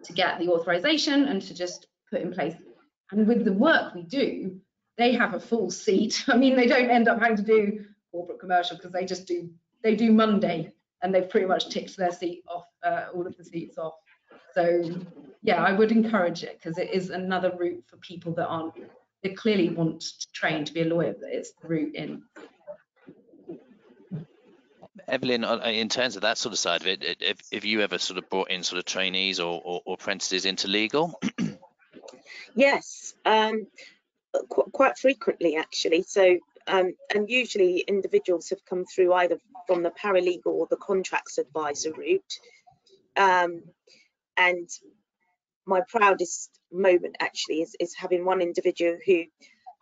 to get the authorization and to just put in place. And with the work we do, they have a full seat. I mean, they don't end up having to do corporate commercial because they just do they do Monday and they've pretty much ticked their seat off uh, all of the seats off. So yeah, I would encourage it because it is another route for people that aren't they clearly want to train to be a lawyer, but it's the route in. Evelyn, in terms of that sort of side of it, have, have you ever sort of brought in sort of trainees or, or, or apprentices into legal? yes, um, qu quite frequently actually. So, um, and usually individuals have come through either from the paralegal or the contracts advisor route. Um, and my proudest moment actually is, is having one individual who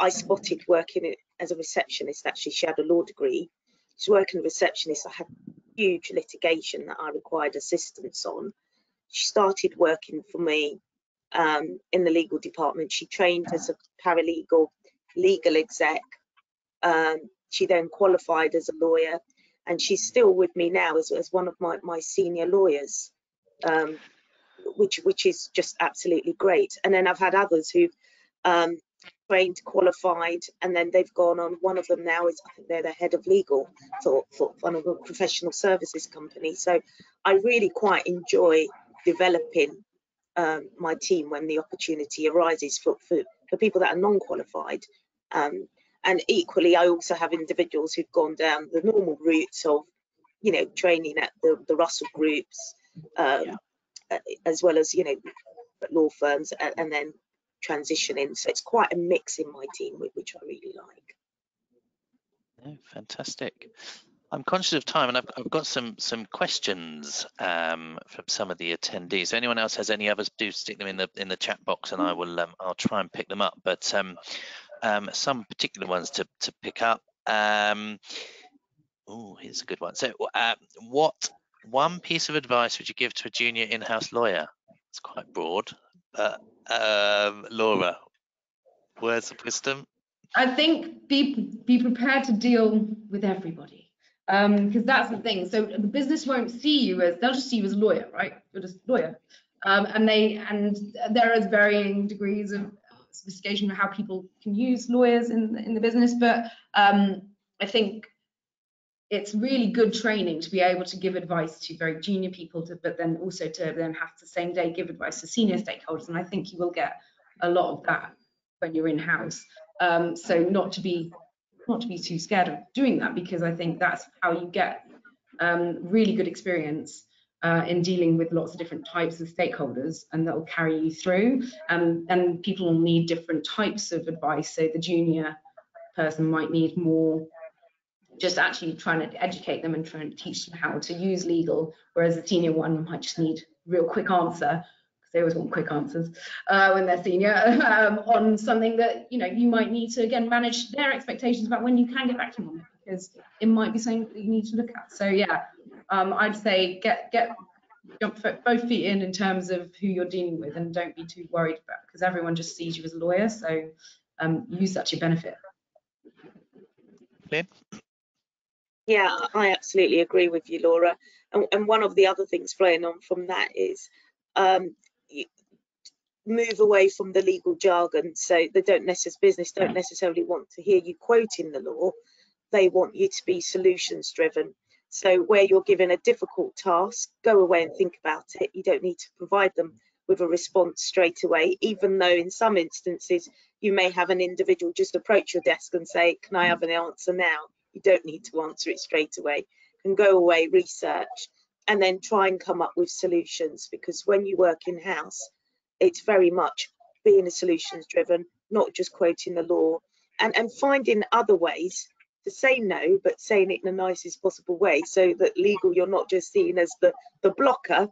I spotted working as a receptionist. Actually, she had a law degree. She's working as a receptionist. I had huge litigation that I required assistance on. She started working for me um, in the legal department. She trained as a paralegal, legal exec. Um, she then qualified as a lawyer, and she's still with me now as, as one of my, my senior lawyers. Um, which which is just absolutely great. And then I've had others who've um, trained, qualified, and then they've gone on. One of them now is I think they're the head of legal for, for one of the professional services company. So I really quite enjoy developing um, my team when the opportunity arises for, for, for people that are non-qualified. Um, and equally, I also have individuals who've gone down the normal routes of, you know, training at the, the Russell groups, um, yeah. As well as you know law firms and, and, then transitioning. So it's quite a mix in my team which i really like. Oh, fantastic. I'm conscious of time and i've, I've got some some questions um, from some of the attendees. If anyone else has any others? Do stick them in the in the chat box and i will um, i'll try and pick them up. But um, um some particular ones to to pick up um, oh here's a good one so uh, what one piece of advice would you give to a junior in-house lawyer? It's quite broad, but um, Laura, words of wisdom? I think be be prepared to deal with everybody because um, that's the thing. So the business won't see you as they'll just see you as a lawyer, right? You're just a lawyer, um, and they and there is varying degrees of sophistication of how people can use lawyers in in the business, but um, I think it's really good training to be able to give advice to very junior people, to, but then also to then have to same day give advice to senior stakeholders. And I think you will get a lot of that when you're in house. Um, so not to be not to be too scared of doing that because I think that's how you get um, really good experience uh, in dealing with lots of different types of stakeholders and that will carry you through. Um, and people will need different types of advice. So the junior person might need more just actually trying to educate them and trying to teach them how to use legal, whereas the senior one might just need real quick answer because they always want quick answers uh, when they're senior um, on something that you know you might need to again manage their expectations about when you can get back to them because it might be something that you need to look at. So yeah, um, I'd say get get jump both feet in in terms of who you're dealing with and don't be too worried about because everyone just sees you as a lawyer. So um, use that to your benefit. Lynn? Yeah, I absolutely agree with you, Laura. And, and one of the other things flowing on from that is um, move away from the legal jargon. So they don't necessarily business don't necessarily want to hear you quoting the law. They want you to be solutions driven. So where you're given a difficult task, go away and think about it. You don't need to provide them with a response straight away, even though in some instances you may have an individual just approach your desk and say, Can I have an answer now? You don't need to answer it straight away. You can go away, research, and then try and come up with solutions because when you work in house, it's very much being a solutions driven, not just quoting the law and, and finding other ways say no, but saying it in the nicest possible way so that legal, you're not just seen as the, the blocker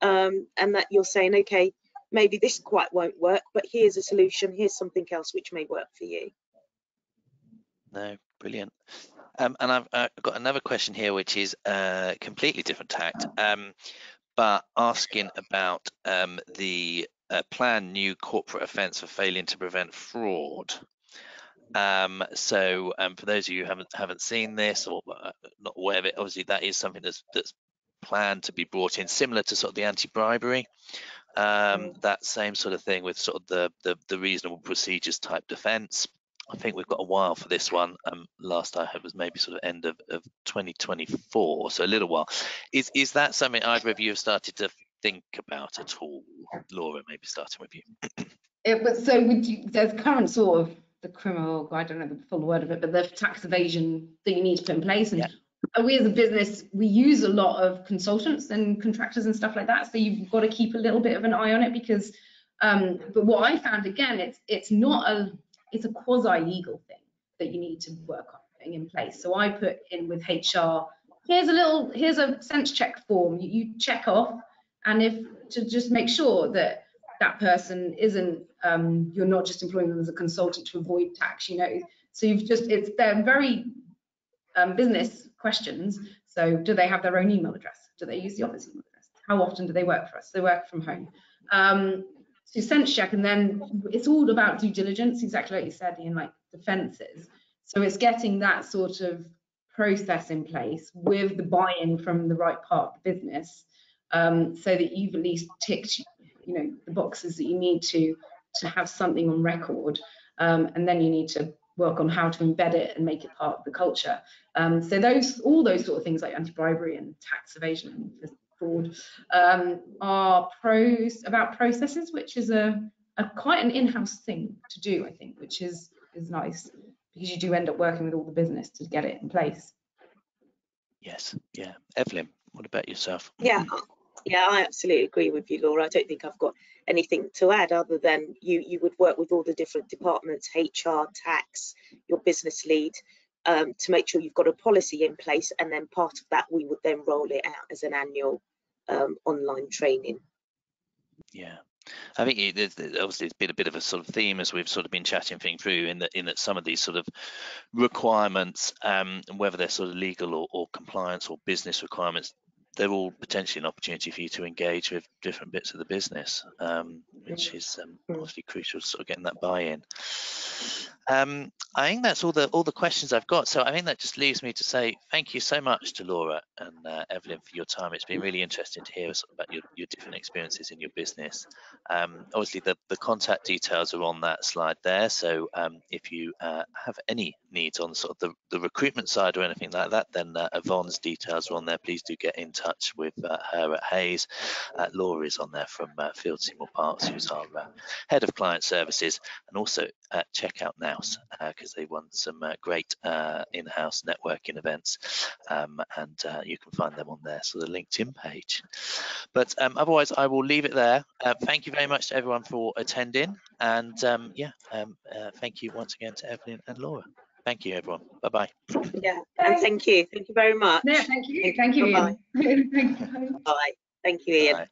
um, and that you're saying, okay, maybe this quite won't work, but here's a solution, here's something else which may work for you. No, brilliant. Um, and I've uh, got another question here, which is uh, completely different tact, um, but asking about um, the uh, planned new corporate offence for failing to prevent fraud. Um, so, um, for those of you who haven't haven't seen this or uh, not aware of it, obviously that is something that's that's planned to be brought in, similar to sort of the anti-bribery, um, mm. that same sort of thing with sort of the the, the reasonable procedures type defence. I think we've got a while for this one. Um, last I heard was maybe sort of end of, of 2024, so a little while. Is is that something either of you have started to think about at all? Laura, maybe starting with you. It was so would you, there's current sort of the criminal, I don't know the full word of it, but the tax evasion that you need to put in place. And Yeah. we as a business, we use a lot of consultants and contractors and stuff like that. So you've got to keep a little bit of an eye on it because, um, but what I found again, it's it's not a it's a quasi legal thing that you need to work on putting in place. So I put in with HR, here's a little here's a sense check form you, you check off, and if to just make sure that that person isn't um, you're not just employing them as a consultant to avoid tax you know? So you've just it's they're very um, business questions. So do they have their own email address? Do they use the office email address? How often do they work for us? They work from home. Um, so sense check and then it's all about due diligence exactly like you said in like defenses. So it's getting that sort of process in place with the buy-in from the right part of the business um, so that you've at least ticked you know the boxes that you need to to have something on record um, and then you need to work on how to embed it and make it part of the culture um, so those all those sort of things like anti-bribery and tax evasion and fraud um, are pros about processes which is a, a quite an in-house thing to do i think which is is nice because you do end up working with all the business to get it in place Yes, yeah. Evelyn, what about yourself? Yeah, yeah, I absolutely agree with you, Laura. I don't think I've got anything to add other than you you would work with all the different departments, HR, tax, your business lead, um, to make sure you've got a policy in place, and then part of that we would then roll it out as an annual um, online training. Yeah. I think it, there's- obviously it's been a bit of a sort of theme as we've sort of been chatting thing through in that in that some of these sort of requirements, um, whether they're sort of legal or, or compliance or business requirements, they're all potentially an opportunity for you to engage with different bits of the business, um, which is um, obviously crucial, to sort of getting that buy-in. Um, I think that's all the all the questions I've got. So I think that just leaves me to say thank you so much to Laura and uh, Evelyn for your time. It's been really interesting to hear about your, your different experiences in your business. Um, obviously, the, the contact details are on that slide there. So um, if you uh, have any needs on sort of the, the recruitment side or anything like that, then uh, Yvonne's details are on there. Please do get in touch with uh, her at Hays. Uh, Laura is on there from uh, Field Seymour Parkes, who's our uh, head of client services, and also check out Nous because they won some uh, great uh, in-house networking events, um, and uh, you can find them on their sort of LinkedIn page. But um, otherwise, I will leave it there. Uh, thank you very much to everyone for attending, and um, yeah, um, uh, thank you once again to Evelyn and Laura. Thank you, everyone. Bye bye. Yeah, and thank you, thank you very much. no thank you Thank thank you you. Ian. Thank you. Bye. Thank you, Ian. Bye.